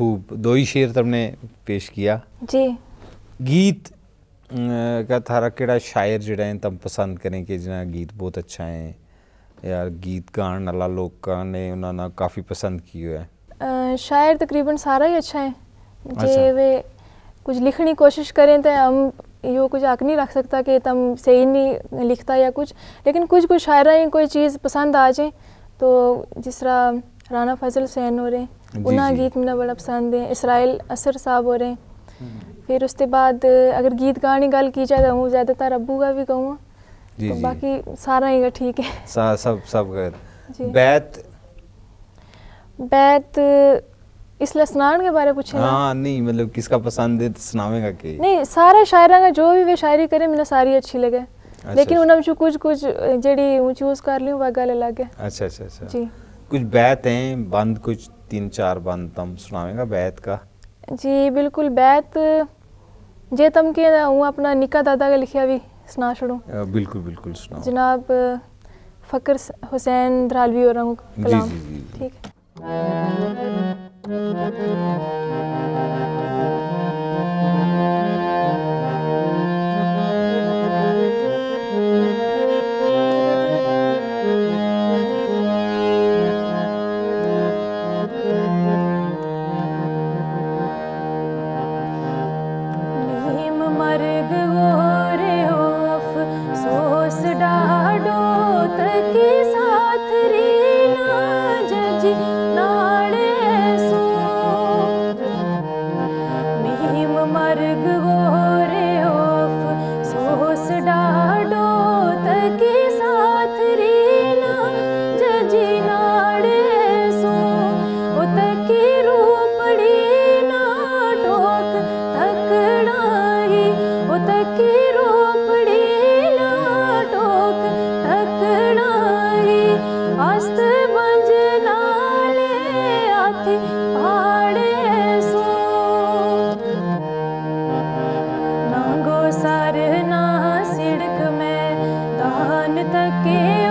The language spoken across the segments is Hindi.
खूब दो ही शेर तुमने पेश किया। जी। गीत का थारा केड़ा शायर जड़ा है तब पसंद करें कि जहाँ गीत बहुत अच्छा है। यार गीत गाने वाला लोग ने उन्होंने काफ़ी पसंद की है शायर तकरीबन सारा ही अच्छा है। जे अच्छा। वे कुछ लिखने की कोशिश करें तो हम यो कुछ आक नहीं रख सकता कि तम सही नहीं लिखता या कुछ। लेकिन कुछ कुछ शायर कोई चीज़ पसंद आ जाए तो जिस तरह राना फजल सैन हो रहे हैं उन्हें गीत मैंने बड़ा पसंद है। इसराइल असर साहब हो रहे हैं फिर उसके बाद अगर गीत गाने की गल की जाए तो हूँ ज़्यादातर अब्बू का भी कहूँ जी तो बाकी सारा ही ठीक है। सा- सब सब बैत? बैत इसलिए स्नान के बारे पूछे हाँ नहीं मतलब किसका पसंद है तो सुनावेगा कि? नहीं सारे शायरा का जो भी वे शायरी करे मैंने सारी अच्छी लगे। अच्छा, लेकिन अच्छा। उन्होंने जो कुछ कुछ जेडी चूज़ कर ली वह गल अलग है अच्छा अच्छा अच्छा। जी। कुछ बैत हैं बंद कुछ तीन चार बंद तुम सुनावेगा बैत का? जी बिल्कुल बैत जे तम के हूँ अपना निका दादा का लिखा भी सुना छोड़ू। बिल्कुल बिल्कुल सुनाओ। जनाब फ़कर हुसैन धरालवी और जी, जी, जी। ठीक है। ना सिड़क में दान तके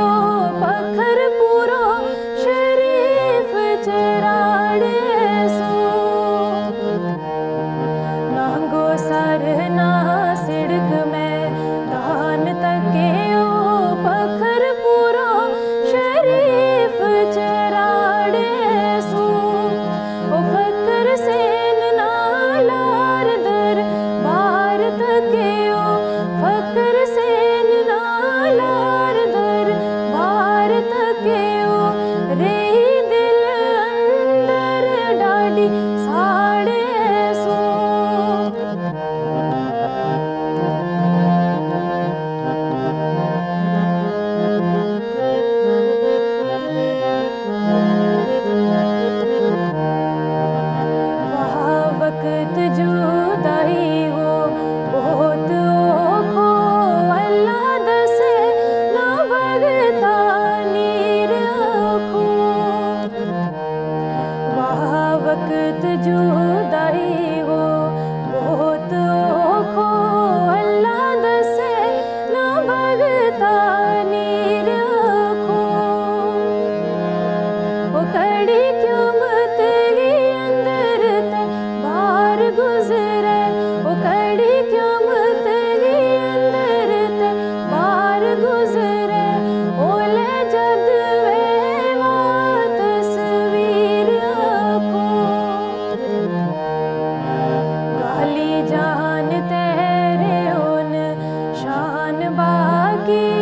वक्त जो दाई again.